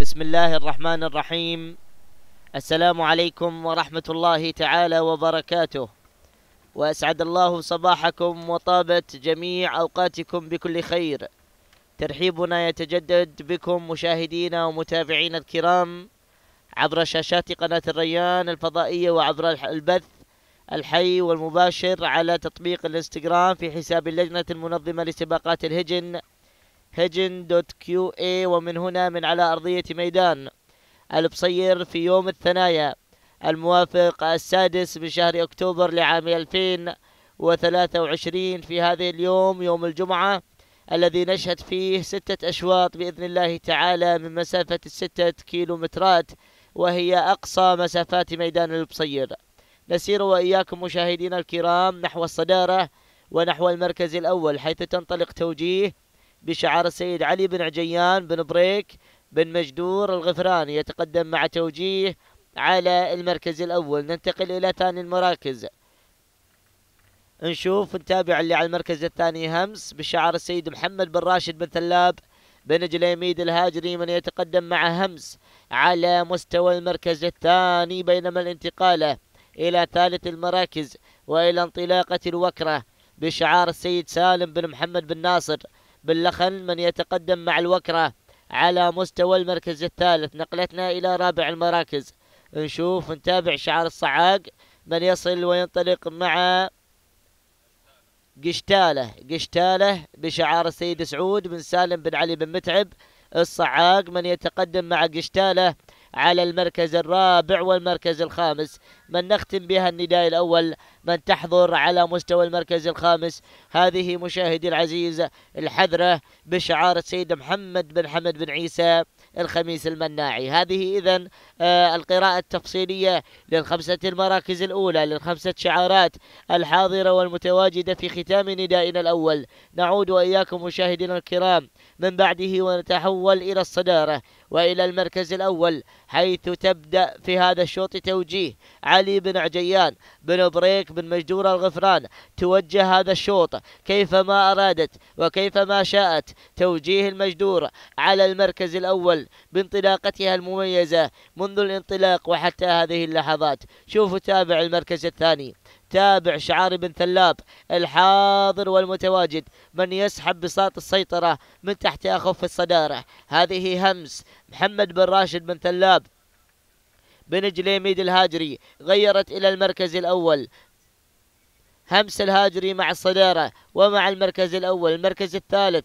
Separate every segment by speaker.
Speaker 1: بسم الله الرحمن الرحيم السلام عليكم ورحمة الله تعالى وبركاته وأسعد الله صباحكم وطابت جميع أوقاتكم بكل خير ترحيبنا يتجدد بكم مشاهدينا ومتابعينا الكرام عبر شاشات قناة الريان الفضائية وعبر البث الحي والمباشر على تطبيق الانستغرام في حساب اللجنة المنظمة لسباقات الهجن هجن دوت كيو اي ومن هنا من على أرضية ميدان. البصير في يوم الثنايا الموافق السادس من شهر أكتوبر لعام 2023 في هذه اليوم يوم الجمعة الذي نشهد فيه ستة أشواط بإذن الله تعالى من مسافة الستة كيلومترات وهي أقصى مسافات ميدان البصير نسير وإياكم مشاهدينا الكرام نحو الصدارة ونحو المركز الأول حيث تنطلق توجيه بشعار السيد علي بن عجيان بن بريك بن مجدور الغفراني يتقدم مع توجيه على المركز الأول. ننتقل إلى ثاني المراكز. نشوف نتابع اللي على المركز الثاني همس بشعار السيد محمد بن راشد بن ثلاب بن جليميد الهاجري من يتقدم مع همس على مستوى المركز الثاني بينما الانتقال إلى ثالث المراكز وإلى انطلاقة الوكرة بشعار السيد سالم بن محمد بن ناصر بن لخن من يتقدم مع الوكرة على مستوى المركز الثالث. نقلتنا إلى رابع المراكز. نشوف نتابع شعار الصعاق من يصل وينطلق مع قشتاله قشتاله بشعار السيد سعود بن سالم بن علي بن متعب. الصعاق من يتقدم مع قشتاله على المركز الرابع والمركز الخامس. من نختم بها النداء الأول من تحضر على مستوى المركز الخامس هذه مشاهدي العزيز الحذرة بشعار السيد محمد بن حمد بن عيسى. الخميس المناعي. هذه إذا آه القراءة التفصيلية للخمسة المراكز الأولى للخمسة شعارات الحاضرة والمتواجدة في ختام ندائنا الأول. نعود وإياكم مشاهدينا الكرام من بعده ونتحول إلى الصدارة وإلى المركز الأول حيث تبدأ في هذا الشوط توجيه علي بن عجيان بن بريك بن مجدور الغفران. توجه هذا الشوط كيفما أرادت وكيفما شاءت توجيه المجدور على المركز الأول. بانطلاقتها المميزة منذ الانطلاق وحتى هذه اللحظات. شوفوا تابع المركز الثاني تابع شعار بن ثلاب الحاضر والمتواجد من يسحب بساط السيطرة من تحت أخف الصدارة. هذه همس محمد بن راشد بن ثلاب بن جليميد الهاجري غيرت إلى المركز الأول. همس الهاجري مع الصدارة ومع المركز الأول. المركز الثالث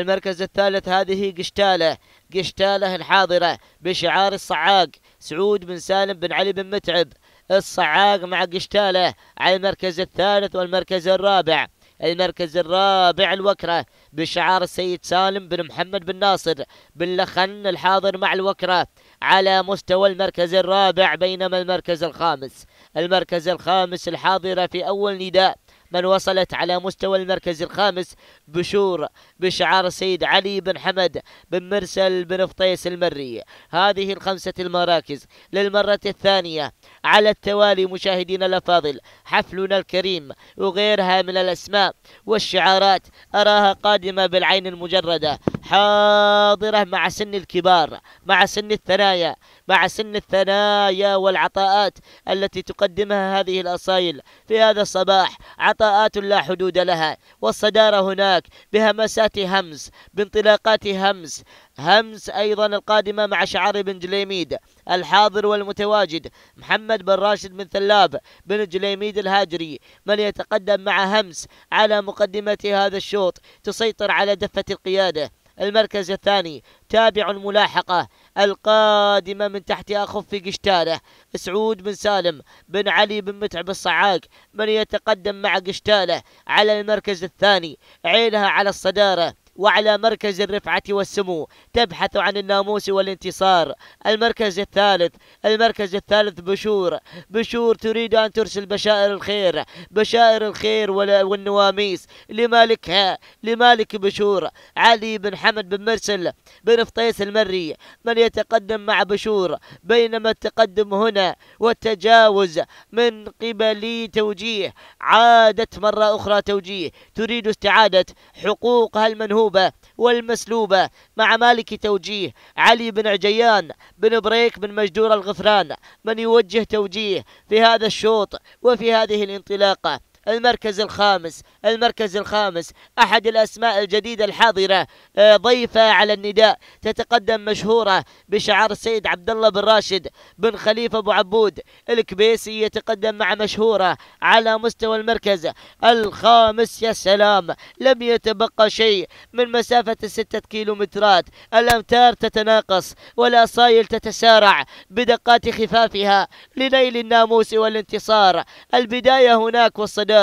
Speaker 1: المركز الثالث هذه قشتالة قشتالة الحاضرة بشعار الصعاق سعود بن سالم بن علي بن متعب. الصعاق مع قشتالة على المركز الثالث والمركز الرابع. المركز الرابع الوكرة بشعار السيد سالم بن محمد بن ناصر. بن لخن الحاضر مع الوكرة على مستوى المركز الرابع بينما المركز الخامس. المركز الخامس الحاضرة في أول نداء من وصلت على مستوى المركز الخامس بشور بشعار السيد علي بن حمد بن مرسل بن فطيس المري. هذه الخمسة المراكز للمرة الثانية على التوالي مشاهدينا الأفاضل. حفلنا الكريم وغيرها من الأسماء والشعارات أراها قادمة بالعين المجردة. حاضرة مع سن الكبار مع سن الثنايا. مع سن الثنايا والعطاءات التي تقدمها هذه الأصايل. في هذا الصباح عطاءات لا حدود لها والصدارة هناك بهمسات همس بانطلاقات همس همس أيضا القادمة مع شعار بن جليميد الحاضر والمتواجد محمد بن راشد بن ثلاب بن جليميد الهاجري من يتقدم مع همس على مقدمة هذا الشوط تسيطر على دفة القيادة. المركز الثاني تابع الملاحقة القادمة من تحت أخف قشتاله سعود بن سالم بن علي بن متعب الصعاق من يتقدم مع قشتاله على المركز الثاني عينها على الصدارة. وعلى مركز الرفعة والسمو تبحث عن الناموس والانتصار. المركز الثالث المركز الثالث بشور. بشور تريد أن ترسل بشائر الخير. بشائر الخير والنواميس. لمالكها لمالك بشور. علي بن حمد بن مرسل بن فطيس المري. من يتقدم مع بشور؟ بينما التقدم هنا والتجاوز من قبل توجيه. عادت مرة أخرى توجيه. تريد استعادة حقوقها المنهوبة والمسلوبة مع مالك توجيه علي بن عجيان بن بريك بن مجدور الغفران من يوجه توجيه في هذا الشوط وفي هذه الانطلاقة. المركز الخامس المركز الخامس أحد الأسماء الجديدة الحاضرة آه، ضيفة على النداء تتقدم مشهورة بشعار السيد عبد الله بن راشد بن خليفة أبو عبود الكبيسي يتقدم مع مشهورة على مستوى المركز الخامس. يا سلام! لم يتبقى شيء من مسافة الستة كيلومترات. الأمتار تتناقص والأصايل تتسارع بدقات خفافها لنيل الناموس والانتصار. البداية هناك والصدارة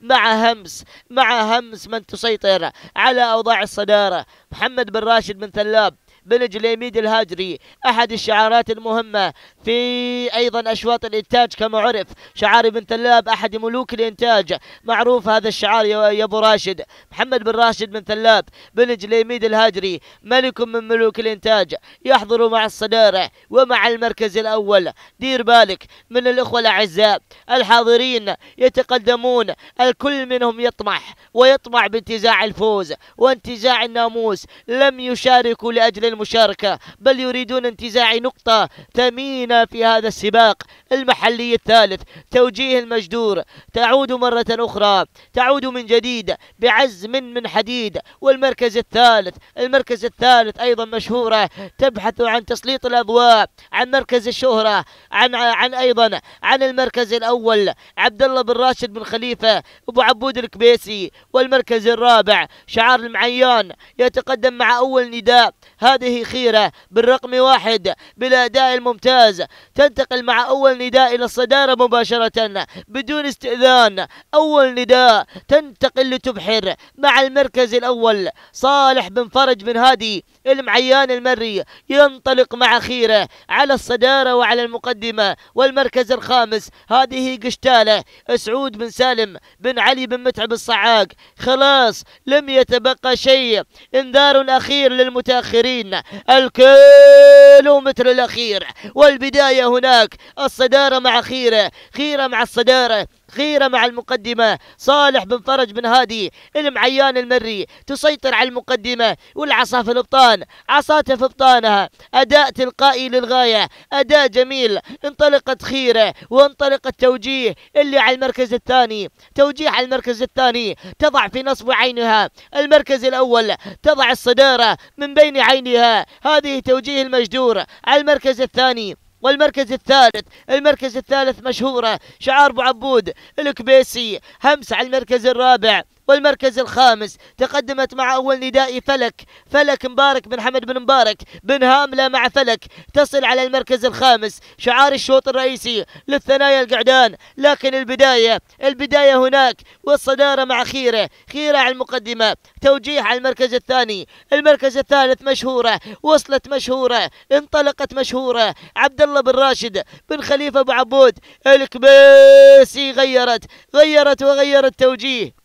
Speaker 1: مع همس مع همس من تسيطر على أوضاع الصدارة. محمد بن راشد بن ثلاب. بن جليميد الهاجري أحد الشعارات المهمة. في أيضا أشواط الإنتاج كما عرف شعار ابن ثلاب أحد ملوك الإنتاج. معروف هذا الشعار يا أبو راشد. محمد بن راشد بن ثلاب بن جليميد الهاجري ملك من ملوك الإنتاج. يحضر مع الصدارة ومع المركز الأول. دير بالك من الإخوة الأعزاء الحاضرين. يتقدمون الكل منهم يطمح ويطمع بانتزاع الفوز. وانتزاع الناموس لم يشاركوا لأجل المشاركة بل يريدون انتزاع نقطة ثمينة في هذا السباق المحلي الثالث. توجيه المجدور تعود مرة أخرى تعود من جديد بعزم من حديد. والمركز الثالث المركز الثالث أيضا مشهورة تبحث عن تسليط الأضواء عن مركز الشهرة عن عن أيضا عن المركز الأول عبد الله بن راشد بن خليفة أبو عبود الكبيسي. والمركز الرابع شعار المعيان يتقدم مع أول نداء. هذه خيرة بالرقم واحد بالأداء الممتاز. تنتقل مع أول نداء إلى الصدارة مباشرة بدون استئذان. أول نداء تنتقل لتبحر مع المركز الأول. صالح بن فرج بن هادي المعيان المري ينطلق مع خيره على الصدارة وعلى المقدمة والمركز الخامس. هذه قشتالة. سعود بن سالم بن علي بن متعب الصعاق. خلاص لم يتبقى شيء. إنذار أخير للمتأخرين. الكيلومتر الأخير. والبداية هناك. الصدارة مع خيرة. خيرة مع الصدارة. خيرة مع المقدمة. صالح بن فرج بن هادي المعيان المري تسيطر على المقدمة. والعصا في الابطان عصاته في ابطانها أداء تلقائي للغاية أداء جميل. انطلقت خيرة وانطلق التوجيه اللي على المركز الثاني توجيه على المركز الثاني. تضع في نصب عينها. المركز الأول تضع الصدارة من بين عينها. هذه توجيه المجدور على المركز الثاني. والمركز الثالث. المركز الثالث مشهورة. شعار أبو عبود. الكبيسي. همس على المركز الرابع. والمركز الخامس تقدمت مع أول نداء فلك. فلك مبارك بن حمد بن مبارك بن هاملة مع فلك. تصل على المركز الخامس شعار الشوط الرئيسي للثنايا القعدان. لكن البداية البداية هناك والصدارة مع خيرة. خيرة على المقدمة. توجيه على المركز الثاني. المركز الثالث مشهورة. وصلت مشهورة. انطلقت مشهورة. عبد الله بن راشد بن خليفة أبو عبود الكبيسي غيرت. غيرت وغيرت توجيه.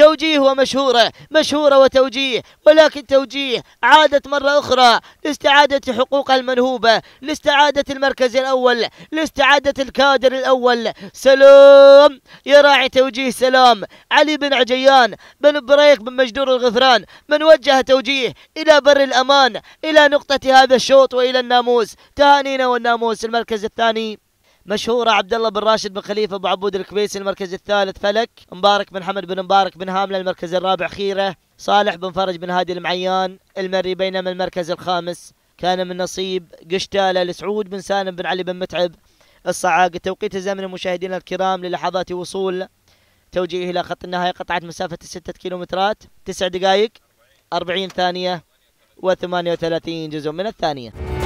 Speaker 1: توجيه ومشهورة مشهورة وتوجيه ولكن توجيه عادت مرة أخرى لاستعادة حقوقها المنهوبة لاستعادة المركز الأول لاستعادة الكادر الأول. سلام! يا راعي توجيه سلام. علي بن عجيان بن بريق بن مجدور الغفران من وجه توجيه إلى بر الأمان إلى نقطة هذا الشوط وإلى الناموس. تهانينا والناموس المركز الثاني. مشهورة عبد الله بن راشد بن خليفة أبو عبود الكبيسي المركز الثالث فلك. مبارك بن حمد بن مبارك بن هاملة المركز الرابع خيرة. صالح بن فرج بن هادي المعيان المري بينما المركز الخامس. كان من نصيب قشتالة لسعود بن سالم بن علي بن متعب. الصعاق توقيت الزمن المشاهدين الكرام للحظات وصول توجيه إلى خط النهاية قطعت مسافة الستة كيلومترات. تسع دقائق أربعين ثانية وثمانية وثلاثين جزء من الثانية.